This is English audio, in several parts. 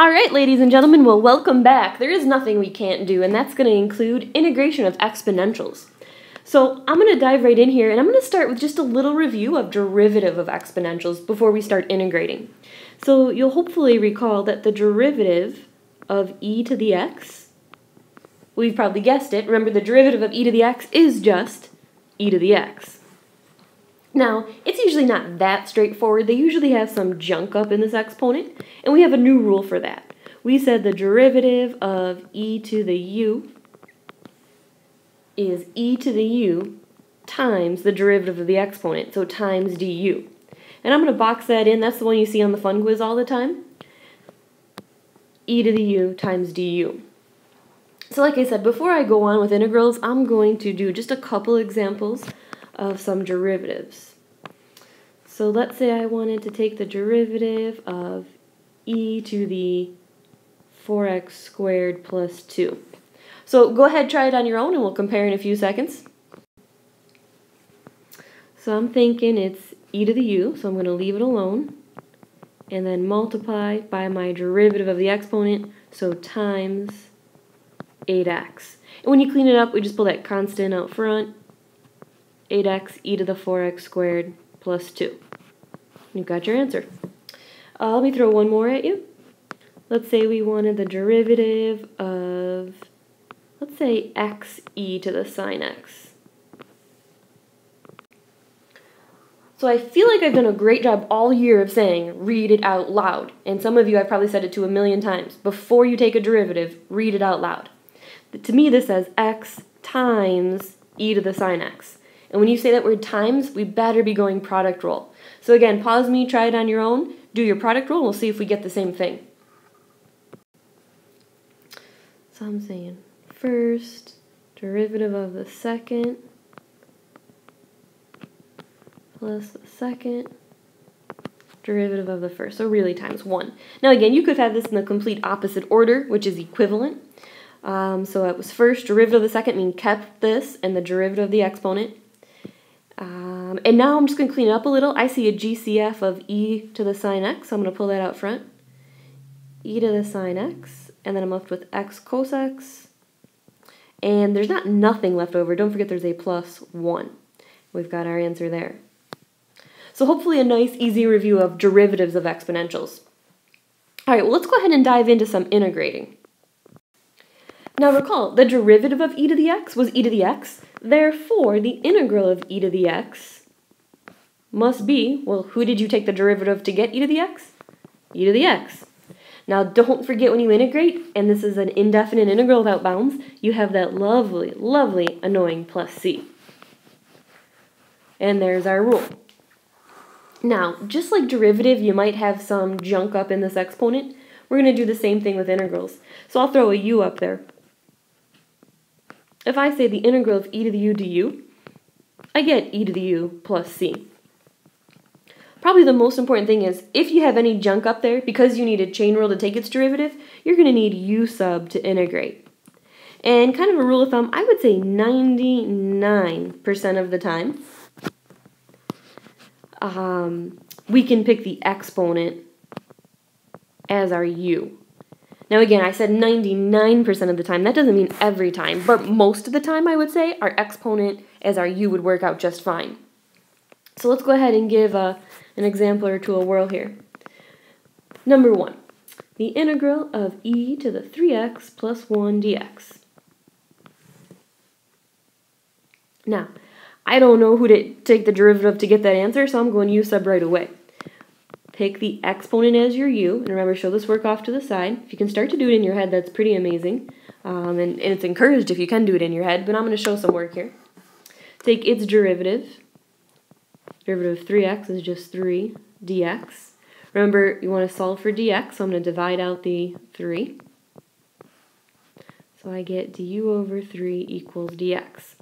All right, ladies and gentlemen, well, welcome back. There is nothing we can't do, and that's going to include integration of exponentials. So I'm going to dive right in here, and I'm going to start with just a little review of derivative of exponentials before we start integrating. So you'll hopefully recall that the derivative of e to the x, we've probably guessed it, remember the derivative of e to the x is just e to the x. Now, it's usually not that straightforward. They usually have some junk up in this exponent, and we have a new rule for that. We said the derivative of e to the u is e to the u times the derivative of the exponent, so times du. And I'm going to box that in. That's the one you see on the fun quiz all the time. e to the u times du. So like I said, before I go on with integrals, I'm going to do just a couple examples of some derivatives. So let's say I wanted to take the derivative of e to the 4x squared plus 2. So go ahead, try it on your own, and we'll compare in a few seconds. So I'm thinking it's e to the u, so I'm going to leave it alone, and then multiply by my derivative of the exponent, so times 8x. And when you clean it up, we just pull that constant out front, 8x e to the 4x squared plus 2. You've got your answer. Uh, let me throw one more at you. Let's say we wanted the derivative of, let's say x e to the sine x. So I feel like I've done a great job all year of saying, read it out loud. And some of you I've probably said it to a million times. Before you take a derivative, read it out loud. To me, this says x times e to the sine x. And when you say that word times, we better be going product rule. So again, pause me, try it on your own, do your product rule, we'll see if we get the same thing. So I'm saying first derivative of the second plus the second derivative of the first. So really times 1. Now again, you could have this in the complete opposite order, which is equivalent. Um, so it was first, derivative of the second mean kept this, and the derivative of the exponent. And now I'm just going to clean it up a little. I see a GCF of e to the sine x, so I'm going to pull that out front. e to the sine x, and then I'm left with x cos x. And there's not nothing left over. Don't forget there's a plus 1. We've got our answer there. So hopefully a nice, easy review of derivatives of exponentials. All right, well, let's go ahead and dive into some integrating. Now recall, the derivative of e to the x was e to the x, therefore the integral of e to the x must be, well, who did you take the derivative to get e to the x? e to the x. Now don't forget when you integrate, and this is an indefinite integral without bounds, you have that lovely, lovely annoying plus c. And there's our rule. Now, just like derivative, you might have some junk up in this exponent, we're going to do the same thing with integrals. So I'll throw a u up there. If I say the integral of e to the u du, I get e to the u plus c. Probably the most important thing is, if you have any junk up there, because you need a chain rule to take its derivative, you're going to need u sub to integrate. And kind of a rule of thumb, I would say 99% of the time, um, we can pick the exponent as our u. Now again, I said 99% of the time. That doesn't mean every time, but most of the time I would say our exponent as our u would work out just fine. So let's go ahead and give uh, an example or two a whirl here. Number one, the integral of e to the 3x plus 1 dx. Now, I don't know who to take the derivative to get that answer, so I'm going u sub right away. Take the exponent as your u, and remember, show this work off to the side. If you can start to do it in your head, that's pretty amazing. Um, and, and it's encouraged if you can do it in your head, but I'm going to show some work here. Take its derivative. Derivative of 3x is just 3 dx. Remember, you want to solve for dx, so I'm going to divide out the 3. So I get du over 3 equals dx.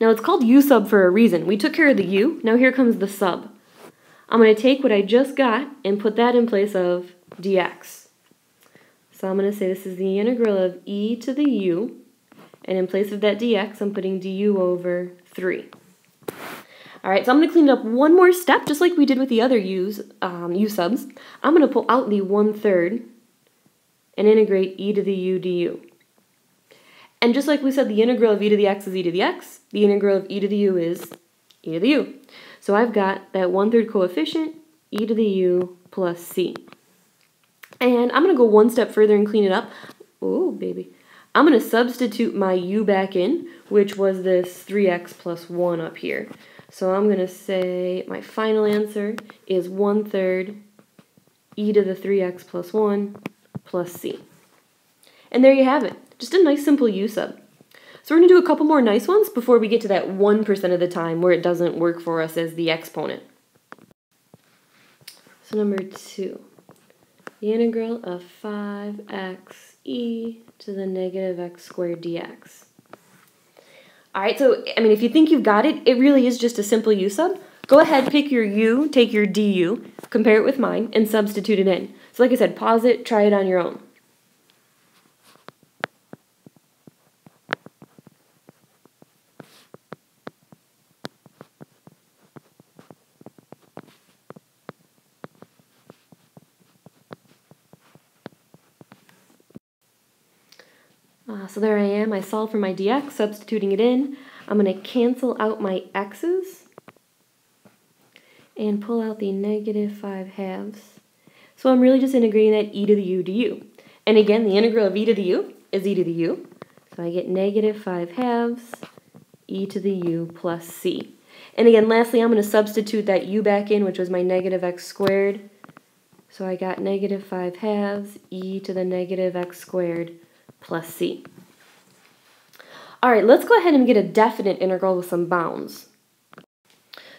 Now it's called u sub for a reason. We took care of the u, now here comes the sub. I'm going to take what I just got and put that in place of dx. So I'm going to say this is the integral of e to the u, and in place of that dx, I'm putting du over 3. All right, so I'm going to clean it up one more step, just like we did with the other u's, um, u subs. I'm going to pull out the 1 third and integrate e to the u du. And just like we said, the integral of e to the x is e to the x, the integral of e to the u is e to the u. So I've got that one-third coefficient, e to the u plus c. And I'm going to go one step further and clean it up. Oh, baby. I'm going to substitute my u back in, which was this 3x plus 1 up here. So I'm going to say my final answer is 1 third e to the 3x plus 1 plus c. And there you have it. Just a nice simple u sub. So we're going to do a couple more nice ones before we get to that 1% of the time where it doesn't work for us as the exponent. So number 2 the integral of 5x e to the negative x squared dx. Alright, so, I mean, if you think you've got it, it really is just a simple u sub. Go ahead, pick your u, take your du, compare it with mine, and substitute it in. So like I said, pause it, try it on your own. Uh, so there I am, I solve for my dx, substituting it in. I'm going to cancel out my x's and pull out the negative 5 halves. So I'm really just integrating that e to the u du. And again, the integral of e to the u is e to the u. So I get negative 5 halves e to the u plus c. And again, lastly, I'm going to substitute that u back in, which was my negative x squared. So I got negative 5 halves e to the negative x squared plus c. All right, let's go ahead and get a definite integral with some bounds.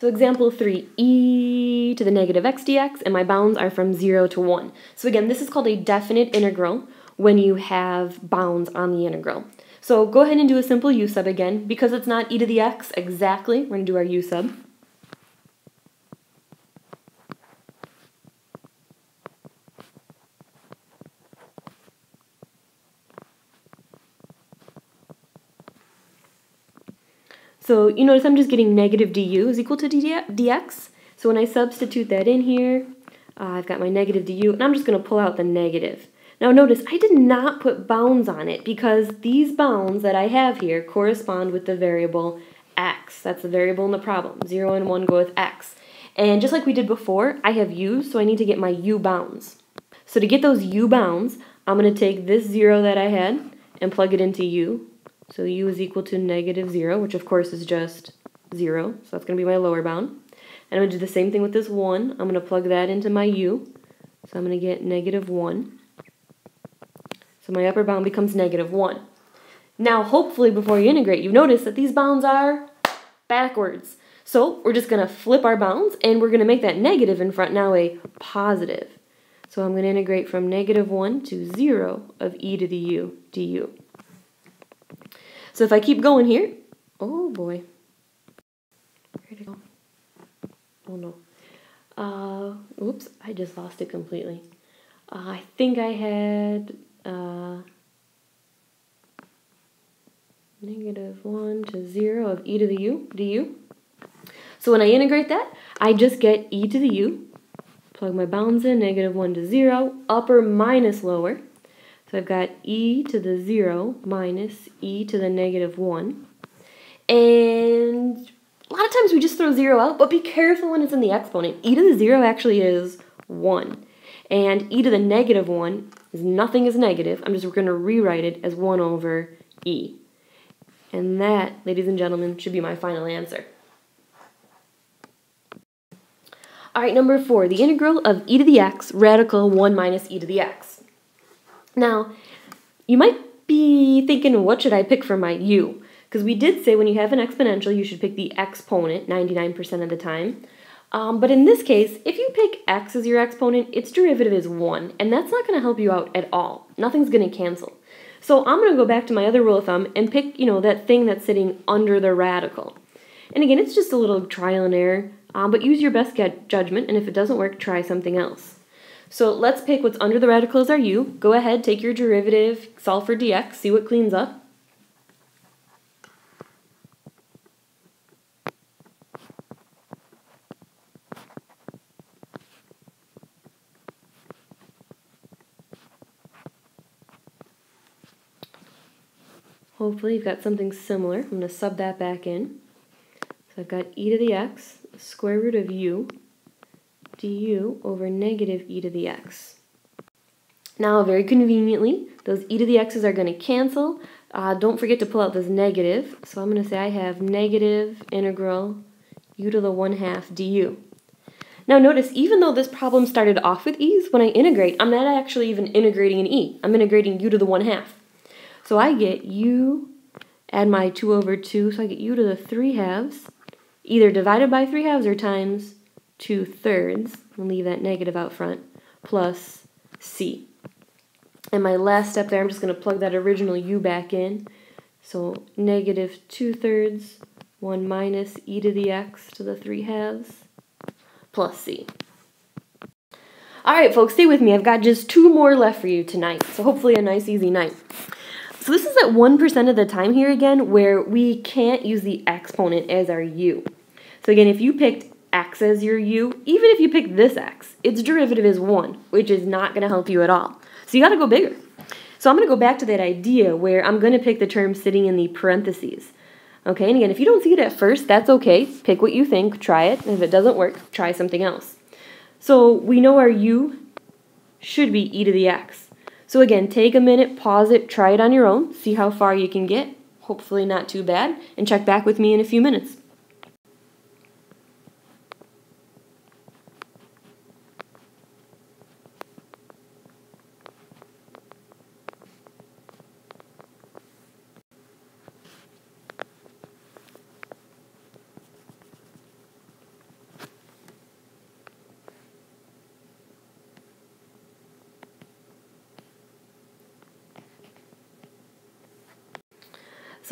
So example 3, e to the negative x dx, and my bounds are from 0 to 1. So again, this is called a definite integral when you have bounds on the integral. So go ahead and do a simple u sub again. Because it's not e to the x exactly, we're going to do our u sub. So you notice I'm just getting negative du is equal to dx. So when I substitute that in here, uh, I've got my negative du, and I'm just going to pull out the negative. Now notice I did not put bounds on it because these bounds that I have here correspond with the variable x. That's the variable in the problem. 0 and 1 go with x. And just like we did before, I have u, so I need to get my u bounds. So to get those u bounds, I'm going to take this 0 that I had and plug it into u. So u is equal to negative 0, which of course is just 0. So that's going to be my lower bound. And I'm going to do the same thing with this 1. I'm going to plug that into my u. So I'm going to get negative 1. So my upper bound becomes negative 1. Now, hopefully, before you integrate, you've noticed that these bounds are backwards. So we're just going to flip our bounds, and we're going to make that negative in front now a positive. So I'm going to integrate from negative 1 to 0 of e to the u du. So if I keep going here, oh boy, where'd it go? Oh no. Uh, oops, I just lost it completely. Uh, I think I had uh, negative 1 to 0 of e to the u du. So when I integrate that, I just get e to the u, plug my bounds in, negative 1 to 0, upper minus lower. So I've got e to the 0 minus e to the negative 1. And a lot of times we just throw 0 out, but be careful when it's in the exponent. e to the 0 actually is 1. And e to the negative 1 is nothing is negative. I'm just going to rewrite it as 1 over e. And that, ladies and gentlemen, should be my final answer. All right, number 4, the integral of e to the x radical 1 minus e to the x. Now, you might be thinking, what should I pick for my u? Because we did say when you have an exponential, you should pick the exponent 99% of the time. Um, but in this case, if you pick x as your exponent, its derivative is 1, and that's not going to help you out at all. Nothing's going to cancel. So I'm going to go back to my other rule of thumb and pick, you know, that thing that's sitting under the radical. And again, it's just a little trial and error, um, but use your best judgment, and if it doesn't work, try something else. So let's pick what's under the radicals. Are u. Go ahead, take your derivative, solve for dx, see what cleans up. Hopefully you've got something similar. I'm going to sub that back in. So I've got e to the x, square root of u, du over negative e to the x. Now, very conveniently, those e to the x's are going to cancel. Uh, don't forget to pull out this negative. So I'm going to say I have negative integral u to the 1 half du. Now notice, even though this problem started off with e's, when I integrate, I'm not actually even integrating an e. I'm integrating u to the 1 half. So I get u, add my 2 over 2, so I get u to the 3 halves, either divided by 3 halves or times 2 thirds, I'll leave that negative out front, plus c. And my last step there, I'm just going to plug that original u back in. So negative 2 thirds, 1 minus e to the x to the 3 halves, plus c. Alright folks, stay with me. I've got just two more left for you tonight. So hopefully a nice easy night. So this is at 1% of the time here again where we can't use the exponent as our u. So again, if you picked x as your u, even if you pick this x, its derivative is 1, which is not going to help you at all. So you got to go bigger. So I'm going to go back to that idea where I'm going to pick the term sitting in the parentheses. Okay, and again, if you don't see it at first, that's okay. Pick what you think, try it. If it doesn't work, try something else. So we know our u should be e to the x. So again, take a minute, pause it, try it on your own, see how far you can get, hopefully not too bad, and check back with me in a few minutes.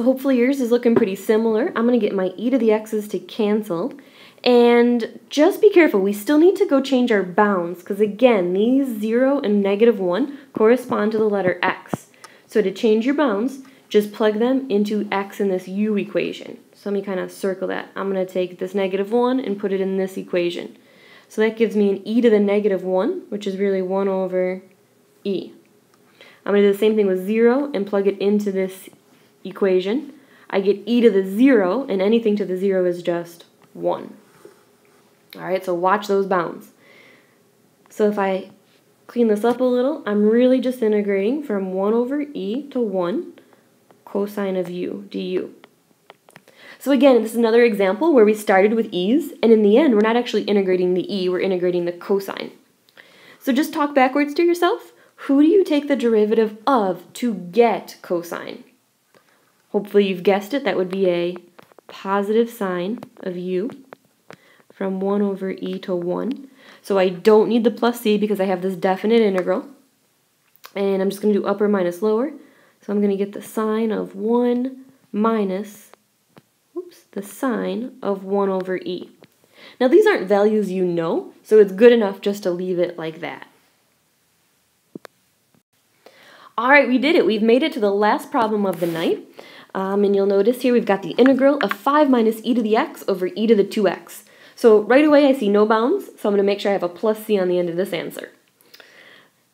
Hopefully yours is looking pretty similar. I'm going to get my e to the x's to cancel. And just be careful, we still need to go change our bounds because again, these 0 and negative 1 correspond to the letter x. So to change your bounds, just plug them into x in this u equation. So let me kind of circle that. I'm going to take this negative 1 and put it in this equation. So that gives me an e to the negative 1, which is really 1 over e. I'm going to do the same thing with 0 and plug it into this equation, I get e to the 0, and anything to the 0 is just 1. Alright, so watch those bounds. So if I clean this up a little, I'm really just integrating from 1 over e to 1 cosine of u du. So again, this is another example where we started with e's, and in the end, we're not actually integrating the e, we're integrating the cosine. So just talk backwards to yourself. Who do you take the derivative of to get cosine? Hopefully you've guessed it, that would be a positive sine of u from 1 over e to 1. So I don't need the plus c because I have this definite integral. And I'm just going to do upper minus lower. So I'm going to get the sine of 1 minus, oops, the sine of 1 over e. Now these aren't values you know, so it's good enough just to leave it like that. All right, we did it. We've made it to the last problem of the night. Um, and you'll notice here we've got the integral of 5 minus e to the x over e to the 2x. So right away I see no bounds, so I'm going to make sure I have a plus c on the end of this answer.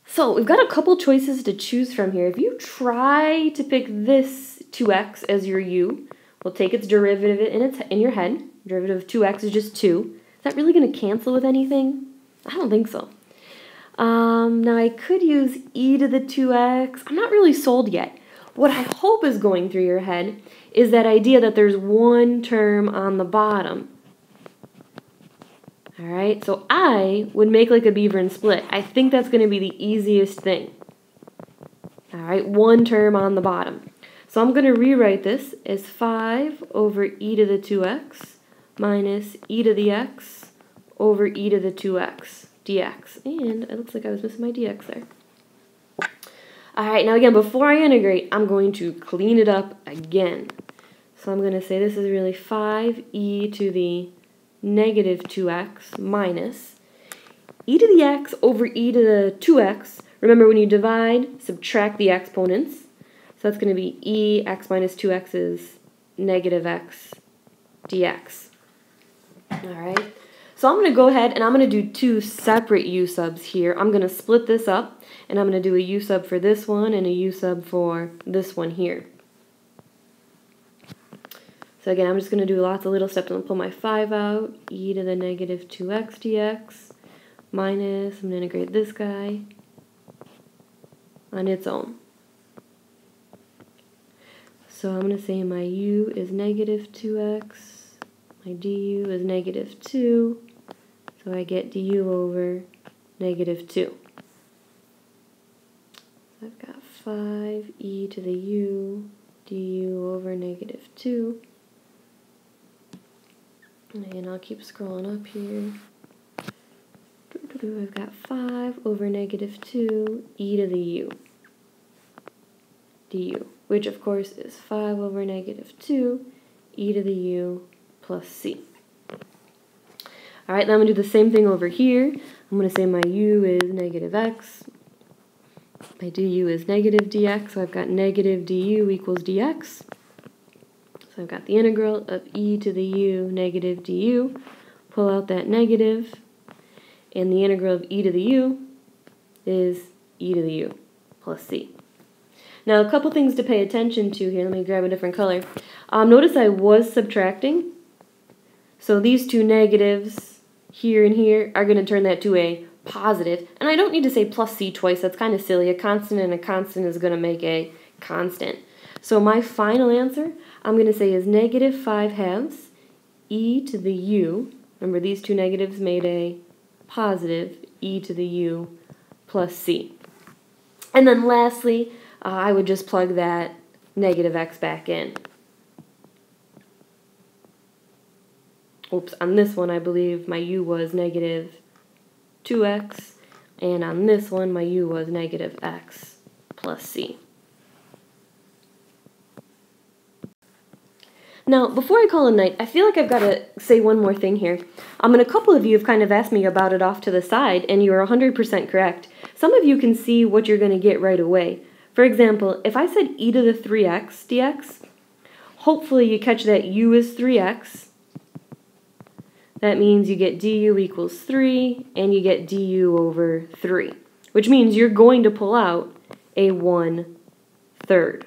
So we've got a couple choices to choose from here. If you try to pick this 2x as your u, we'll take its derivative in, its, in your head. Derivative of 2x is just 2. Is that really going to cancel with anything? I don't think so. Um, now I could use e to the 2x. I'm not really sold yet. What I hope is going through your head is that idea that there's one term on the bottom. All right, so I would make like a beaver and split. I think that's going to be the easiest thing. All right, one term on the bottom. So I'm going to rewrite this as 5 over e to the 2x minus e to the x over e to the 2x dx. And it looks like I was missing my dx there. Alright, now again, before I integrate, I'm going to clean it up again. So I'm going to say this is really 5e to the negative 2x minus e to the x over e to the 2x. Remember, when you divide, subtract the exponents. So that's going to be e x minus 2x is negative x dx. Alright, so I'm going to go ahead and I'm going to do two separate u subs here. I'm going to split this up and I'm going to do a U sub for this one and a U sub for this one here. So again, I'm just going to do lots of little steps. I'm going to pull my 5 out, e to the negative 2x dx, minus, I'm going to integrate this guy on its own. So I'm going to say my u is negative 2x, my du is negative 2, so I get du over negative 2. So I've got 5e to the u du over negative 2. And I'll keep scrolling up here. I've got 5 over negative 2 e to the u du, which of course is 5 over negative 2 e to the u plus c. Alright, then I'm going to do the same thing over here. I'm going to say my u is negative x, my du is negative dx, so I've got negative du equals dx. So I've got the integral of e to the u negative du. Pull out that negative. negative, and the integral of e to the u is e to the u plus c. Now, a couple things to pay attention to here. Let me grab a different color. Um, notice I was subtracting. So these two negatives here and here are going to turn that to a positive. And I don't need to say plus c twice. That's kind of silly. A constant and a constant is going to make a constant. So my final answer, I'm going to say is negative 5 halves e to the u. Remember, these two negatives made a positive e to the u plus c. And then lastly, uh, I would just plug that negative x back in. Oops, on this one I believe my u was negative 2x, and on this one my u was negative x plus c. Now, before I call a night, I feel like I've got to say one more thing here. Um, and a couple of you have kind of asked me about it off to the side, and you're 100% correct. Some of you can see what you're going to get right away. For example, if I said e to the 3x dx, hopefully you catch that u is 3x. That means you get du equals 3, and you get du over 3, which means you're going to pull out a 1 third.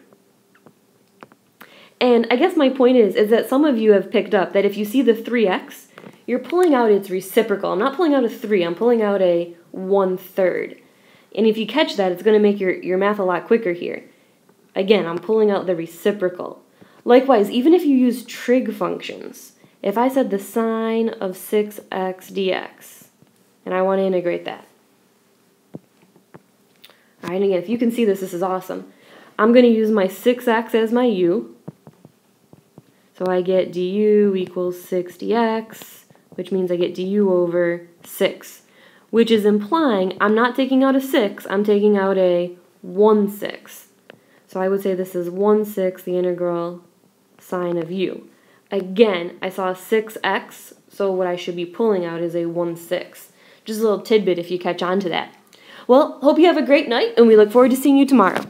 And I guess my point is, is that some of you have picked up that if you see the 3x, you're pulling out its reciprocal. I'm not pulling out a 3, I'm pulling out a 1 third. And if you catch that, it's going to make your, your math a lot quicker here. Again, I'm pulling out the reciprocal. Likewise, even if you use trig functions, if I said the sine of 6x dx, and I want to integrate that. All right, and again, if you can see this, this is awesome. I'm going to use my 6x as my u. So I get du equals 6 dx, which means I get du over 6 which is implying I'm not taking out a 6, I'm taking out a 1 6. So I would say this is 1 6, the integral sine of u. Again, I saw a 6x, so what I should be pulling out is a 1 6. Just a little tidbit if you catch on to that. Well, hope you have a great night, and we look forward to seeing you tomorrow.